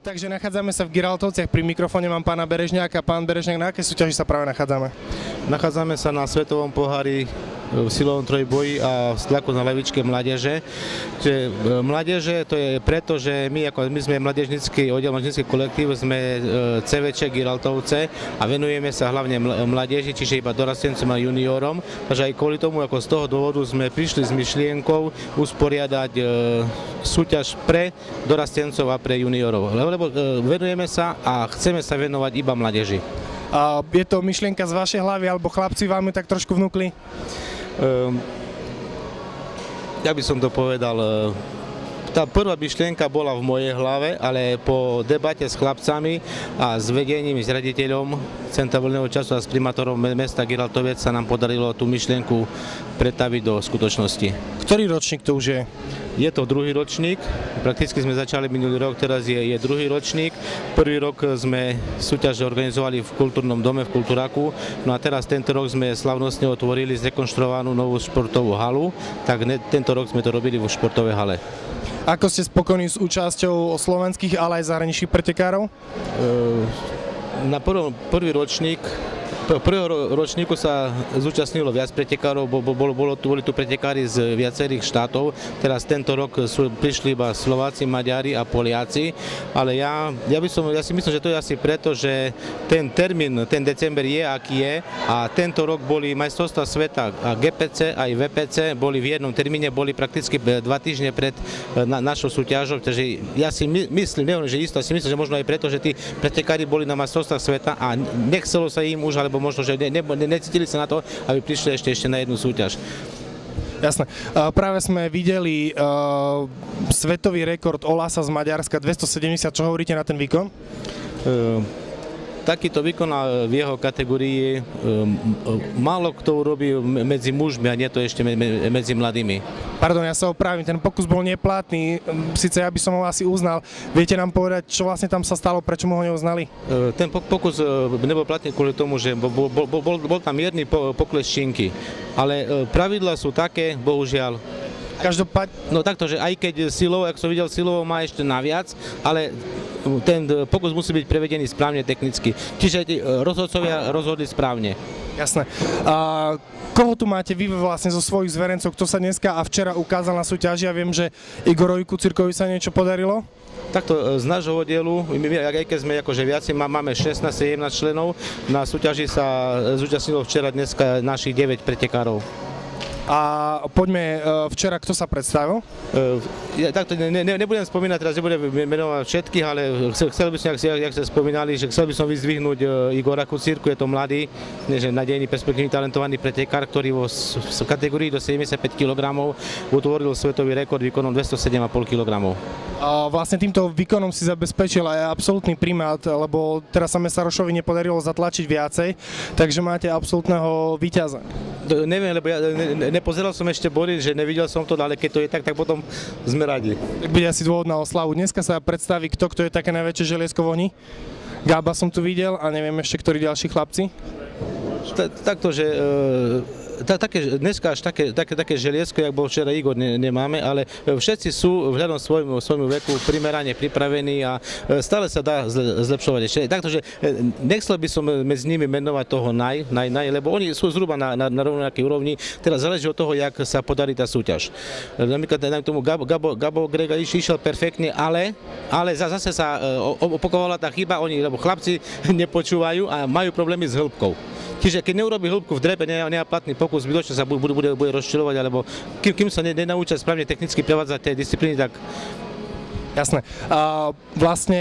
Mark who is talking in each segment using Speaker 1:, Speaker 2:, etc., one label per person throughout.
Speaker 1: Takže nachádzame sa v Giraltovciach, pri mikrofóne mám pána Berežňáka. Pán Berežňák, na aké súťaži sa práve nachádzame?
Speaker 2: Nachádzame sa na Svetovom pohári v silovom trojboji a v tlaku na levičke mládeže. E, mládeže to je preto, že my, ako my sme mládežnický oddel, mládežnický kolektív, sme e, CVČ Giraltovce a venujeme sa hlavne mládeži, čiže iba dorastencom a juniorom. Takže aj kvôli tomu, ako z toho dôvodu sme prišli s myšlienkou usporiadať e, súťaž pre dorastencov a pre juniorov. Lebo, venujeme sa a chceme sa venovať iba mládeži.
Speaker 1: Je to myšlienka z vašej hlavy, alebo chlapci vám ju tak trošku vnúkli? Um,
Speaker 2: ja by som to povedal, e, tá prvá myšlienka bola v mojej hlave, ale po debate s chlapcami a s vedením, s raditeľom Centra voľného času a s primátorom mesta Giraltovec sa nám podarilo tú myšlienku pretaviť do skutočnosti.
Speaker 1: Ktorý ročník to už je?
Speaker 2: Je to druhý ročník, prakticky sme začali minulý rok, teraz je, je druhý ročník. Prvý rok sme súťaž organizovali v kultúrnom dome v Kultúraku, no a teraz tento rok sme slavnostne otvorili zrekonštruovanú novú športovú halu, tak ne, tento rok sme to robili vo športovej hale.
Speaker 1: Ako ste spokojní s účasťou slovenských, ale aj zahraničných pretekárov?
Speaker 2: Na prv, prvý ročník prvého ročníku sa zúčastnilo viac pretekárov, bolo, bolo, bolo, boli tu pretekári z viacerých štátov. Teraz tento rok sú, prišli iba Slováci, Maďari a Poliaci, ale ja, ja, by som, ja si myslím, že to je asi preto, že ten termín, ten december je, aký je. A tento rok boli majstrovstvá sveta a GPC aj VPC boli v jednom termíne, boli prakticky dva týždne pred e, na, našou súťažou, takže ja si my, myslím, neviem, že isto, si myslím, že možno aj preto, že tí pretekári boli na majstrovstvách sveta a nechcelo sa im už, alebo možno, že ne, ne, necítili sa na to, aby prišli ešte, ešte na jednu súťaž.
Speaker 1: Jasné. Práve sme videli uh, svetový rekord Olasa z Maďarska 270. Čo hovoríte na ten výkon? Uh,
Speaker 2: takýto výkon v jeho kategórii málo kto urobí medzi mužmi a nie to ešte medzi mladými.
Speaker 1: Pardon, ja sa opravím, ten pokus bol neplatný, síce ja by som ho asi uznal. Viete nám povedať, čo vlastne tam sa stalo, prečo mu ho neuznali?
Speaker 2: Ten pokus nebol platný kvôli tomu, že bol, bol, bol, bol tam mierny pokles šinky, ale pravidla sú také, bohužiaľ,
Speaker 1: Každopádne...
Speaker 2: No takto, že aj keď silou, ak som videl, silovo má ešte naviac, ale ten pokus musí byť prevedený správne technicky. Čiže rozhodcovia rozhodli správne.
Speaker 1: Jasné. A koho tu máte vy vlastne zo svojich zverencov, kto sa dneska a včera ukázal na súťaži? Ja viem, že Igorovi Kucirkovi sa niečo podarilo?
Speaker 2: Takto z nášho oddielu, my, aj keď sme akože viaci, máme 16-17 členov, na súťaži sa zúčastnilo včera dneska našich 9 pretekárov.
Speaker 1: A poďme e, včera, kto sa predstavil?
Speaker 2: E, ja, takto ne, ne, nebudem spomínať, teraz nebudem menovať všetkých, ale chcel by som, jak, jak ste spomínali, že chcel by som vyzdvihnúť e, Igora Kucírku, je to mladý, že nadejný, perspektívny, talentovaný pretekár, ktorý vo v kategórii do 75 kg utvoril svetový rekord výkonom 207,5 kg.
Speaker 1: A vlastne týmto výkonom si zabezpečil aj absolútny primát, lebo teraz sa Mesarošovi nepodarilo zatlačiť viacej, takže máte absolútneho víťaza.
Speaker 2: Neviem, lebo ja ne, ne, nepozeral som ešte body, že nevidel som to, ale keď to je tak, tak potom sme radi.
Speaker 1: Tak bude asi dôvod na oslavu. Dneska sa predstaví kto, kto je také najväčšie želiesko voni. Gába som tu videl a neviem ešte, ktorí ďalší chlapci.
Speaker 2: Takto, že e, ta, také, dneska až také, také, také želiesko, jak bol včera Igor, ne, nemáme, ale všetci sú vzhľadom svojmu, svojmu veku primerane pripravení a e, stále sa dá zlepšovať ešte. Takto, že e, nechcel by som medzi nimi menovať toho naj, naj, naj lebo oni sú zhruba na, na, na rovnakej úrovni, teraz záleží od toho, jak sa podarí tá súťaž. Napríklad na tomu Gabo, Gabo, Gabo Grega išiel perfektne, ale, ale zase sa e, opakovala tá chyba, oni, lebo chlapci nepočúvajú a majú problémy s hĺbkou. Čiže keď neurobí hĺbku v drepe, nemá platný pokus, zbytočne sa bude, bude, bude rozčilovať, alebo kým, kým sa nenaučia správne technicky prevádzať tie disciplíny, tak
Speaker 1: Jasné. Uh, vlastne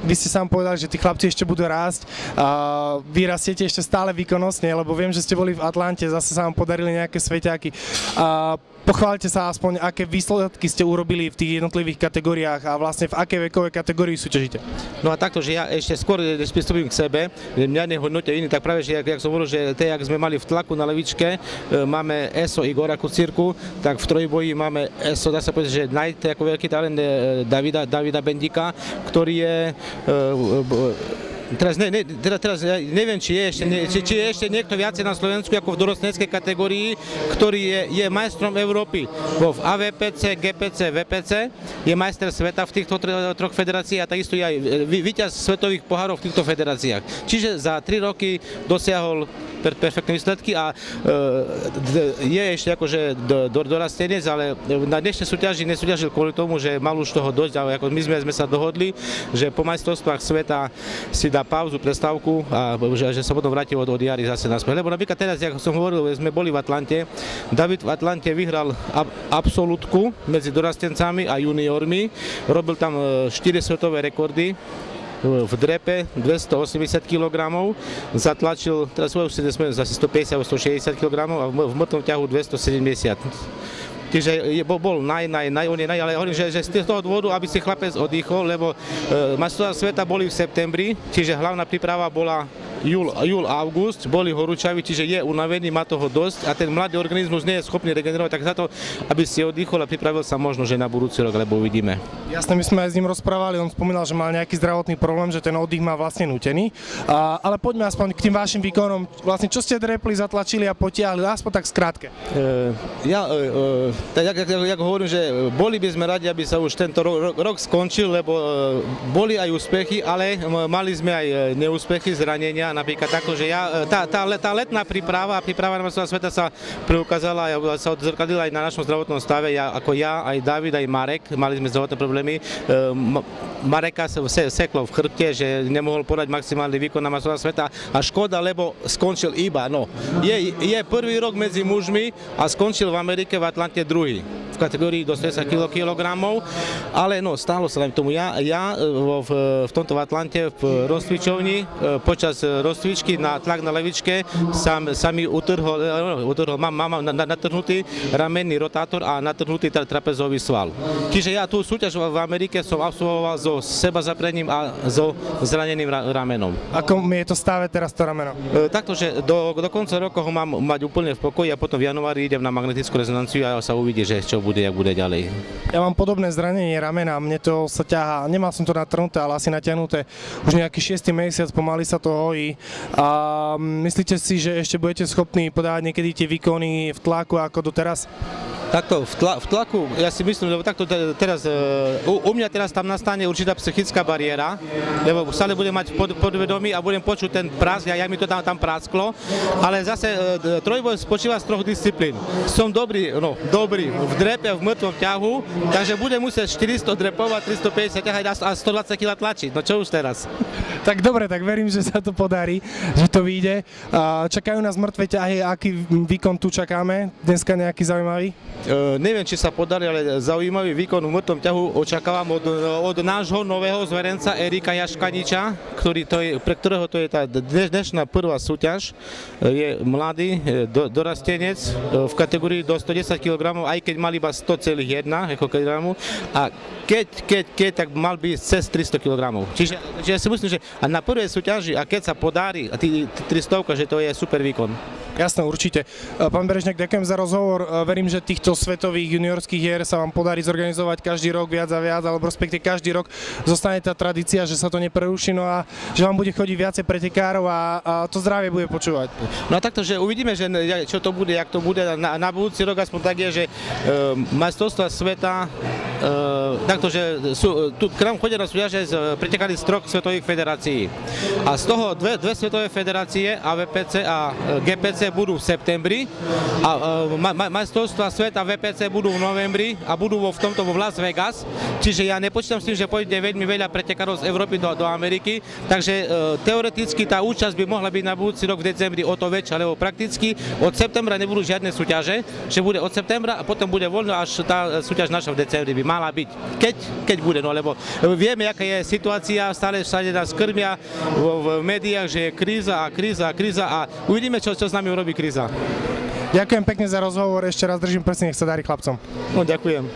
Speaker 1: vy ste sám povedali, že tí chlapci ešte budú rásť. Uh, vy rastiete ešte stále výkonnostne, lebo viem, že ste boli v Atlante, zase sa vám podarili nejaké sveťáky. Uh, Pochváľte sa aspoň, aké výsledky ste urobili v tých jednotlivých kategóriách a vlastne v akej vekovej kategórii súťažíte.
Speaker 2: No a takto, že ja ešte skôr pristúpim k sebe, mňa nehodnotia iní, tak práve, že jak, jak som hovoril, že tie, jak sme mali v tlaku na levičke, e, máme ESO Igora Kucírku, tak v trojboji máme ESO, dá sa povedať, že naj, ako veľký talent e, Davida, Davida Bendika, ktorý je e, Teraz, ne, ne, teraz, teraz ja neviem, či je, ešte, ne, či, či je ešte niekto viacej na Slovensku ako v dorosteneckej kategórii, ktorý je, je majstrom Európy vo AVPC, GPC, VPC, je majster sveta v týchto tr- troch federáciách a takisto je aj víťaz svetových pohárov v týchto federáciách. Čiže za 3 roky dosiahol perfektné výsledky a e, je ešte akože do, do, dorastenec, ale na dnešnej súťaži nesúťažil kvôli tomu, že mal už toho dosť, ale my sme, sa dohodli, že po majstrovstvách sveta si dá pauzu, prestávku a že, sa potom vráti od, od jary zase naspäť. Lebo napríklad teraz, ako som hovoril, sme boli v Atlante, David v Atlante vyhral ab, absolútku medzi dorastencami a juniormi, robil tam 4 svetové rekordy, v drepe 280 kg, zatlačil, teraz svojho si sme zase 150 160 kg a v mŕtvom ťahu 270. Čiže bol, bol naj, naj, naj, on je naj, ale hovorím, že, že z toho dôvodu, aby si chlapec oddychol, lebo e, majstrovstvá sveta boli v septembri, čiže hlavná príprava bola júl, júl, august, boli horúčaví, čiže je unavený, má toho dosť a ten mladý organizmus nie je schopný regenerovať, tak za to, aby si oddychol a pripravil sa možno, že na budúci rok, lebo uvidíme.
Speaker 1: Jasne, my sme aj s ním rozprávali, on spomínal, že mal nejaký zdravotný problém, že ten oddych má vlastne nutený. A, ale poďme aspoň k tým vašim výkonom. Vlastne čo ste drepli, zatlačili a potiahli, aspoň tak skrátke.
Speaker 2: E, ja, e, e, tak jak, jak, jak hovorím, že boli by sme radi, aby sa už tento rok, rok skončil, lebo e, boli aj úspechy, ale mali sme aj e, neúspechy, zranenia, napríklad tako, že ja, e, tá, tá, tá letná príprava a príprava na majstrovstvá sveta sa preukázala a sa odzrkadila aj na našom zdravotnom stave, ja, ako ja, aj David, aj Marek, mali sme zdravotné problémy. E, Mareka sa se, seklo v chrbte, že nemohol podať maximálny výkon na majstrovstvá sveta a škoda, lebo skončil iba, no. Je, je prvý rok medzi mužmi a skončil v Amerike v Atlante druhý v kategórii do 110 kg, ale no, stálo sa len tomu. Ja, ja e, v, v tomto Atlante v rozcvičovni počas rozcvičky na tlak na levičke sa, sa mi utrhol, e, no, utrhol mám, mám na, na, natrhnutý ramenný rotátor a natrhnutý tra, trapezový sval. Čiže ja tú súťaž v Amerike som absolvoval so seba zaprením a so zraneným ra, ramenom.
Speaker 1: Ako mi je to stáve teraz to rameno?
Speaker 2: E, takto, že do, do konca roka ho mám mať úplne v pokoji a potom v januári idem na magnetickú rezonanciu a sa uvidí, že čo bude, jak bude ďalej.
Speaker 1: Ja mám podobné zranenie ramena, mne to sa ťahá, nemal som to natrhnuté, ale asi natiahnuté už nejaký 6. mesiac, pomaly sa to hojí. A myslíte si, že ešte budete schopní podávať niekedy tie výkony v tlaku ako doteraz?
Speaker 2: Takto, v, tla, v tlaku, ja si myslím, lebo takto te- teraz, e, u, u mňa teraz tam nastane určitá psychická bariéra, lebo stále budem mať pod, podvedomí a budem počuť ten prask, a ja mi to tam, tam prasklo, ale zase e, trojboj spočíva z troch disciplín. Som dobrý, no, dobrý v drepe, v mŕtvom ťahu, takže budem musieť 400 drepovať, 350 ťahať a a 120 kg tlačiť. No čo už teraz?
Speaker 1: Tak dobre, tak verím, že sa to podarí, že to vyjde. Čakajú nás mŕtve ťahy, aký výkon tu čakáme? Dneska nejaký zaujímavý?
Speaker 2: E, neviem, či sa podarí, ale zaujímavý výkon v mŕtvom ťahu očakávam od, od nášho nového zverenca Erika Jaškaniča, ktorý to je, pre ktorého to je tá dneš- dnešná prvá súťaž. E, Je mladý e, do, dorastenec v kategórii do 110 kg, aj keď mal iba 100,1 kg a keď, keď, keď, tak mal by cez 300 kg. Čiže, čiže si myslím, že na prvej súťaži, a keď sa podarí, a tí, tí 300, že to je super výkon.
Speaker 1: Jasné, určite. E, Pán Berežňák, ďakujem za rozhovor. E, Verím, že týchto svetových juniorských hier sa vám podarí zorganizovať každý rok viac a viac, alebo respektíve každý rok zostane tá tradícia, že sa to nepreruší, no a že vám bude chodiť viacej pretekárov a, a to zdravie bude počúvať.
Speaker 2: No a takto, že uvidíme, že čo to bude, jak to bude. Na, na budúci rok aspoň tak je, že e, majstrovstvá sveta, takto, že sú, tu k nám chodia na súťaže z, pretekali z troch svetových federácií. A z toho dve, dve svetové federácie, AVPC a GPC budú v septembri a ma, ma, majstrovstvá sveta VPC budú v novembri a budú vo, v tomto vo Las Vegas. Čiže ja nepočítam s tým, že pôjde veľmi veľa pretekárov z Európy do, do Ameriky, takže teoreticky tá účasť by mohla byť na budúci rok v decembri o to väčšia, lebo prakticky od septembra nebudú žiadne súťaže, že bude od septembra a potom bude voľno, až tá súťaž naša v decembri by mala byť. Keď, keď bude, no lebo vieme, aká je situácia, stále všade nás krmia v, v médiách, že je kríza a kríza a kríza a uvidíme, čo, čo s nami urobí kríza.
Speaker 1: Ďakujem pekne za rozhovor, ešte raz držím prst, nech sa darí chlapcom.
Speaker 2: No, ďakujem.